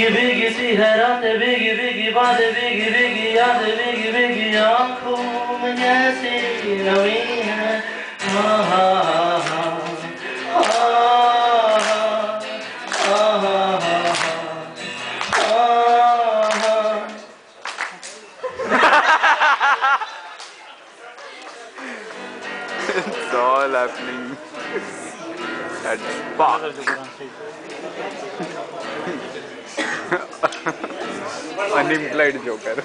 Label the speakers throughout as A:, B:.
A: Biggie biggie siherate biggie biggie bade yade
B: it's all happening at Spark. Unimplied joker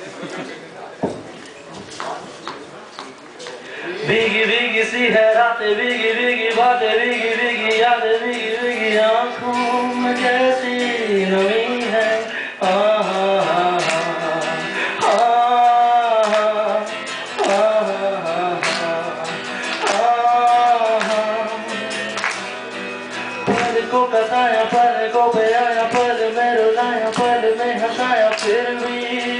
A: भीगी भीगी सी है रातें भीगी भीगी बातें भीगी। कोलकाता या पर गोबया या पर मेरुला या पर में हंसाया फिर भी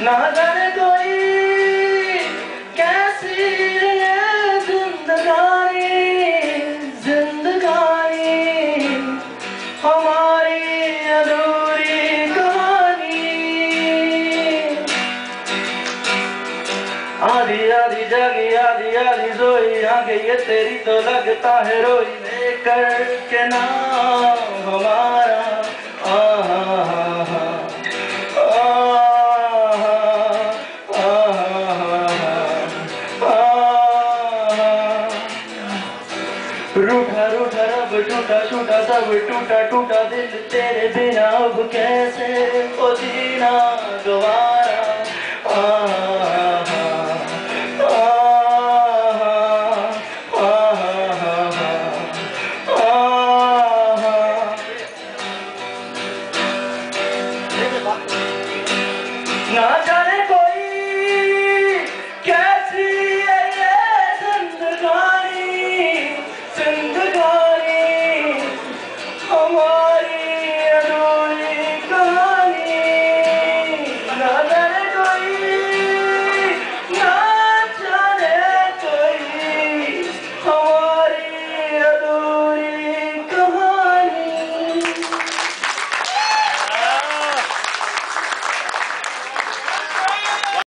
A: जाने कोई कैसी है जिंदगानी जिंदगानी। हमारी अधूरी कहानी। आधी आधी जागी, आधी आधी सोई, आगे ये तेरी तो लगता है रोई। लेकर के नाम हमारा रूठा रूठा रब टूटा टूटा सब टूटा टूटा दिल तेरे बिना अब कैसे ओ जीना गवारा ना जाने कोई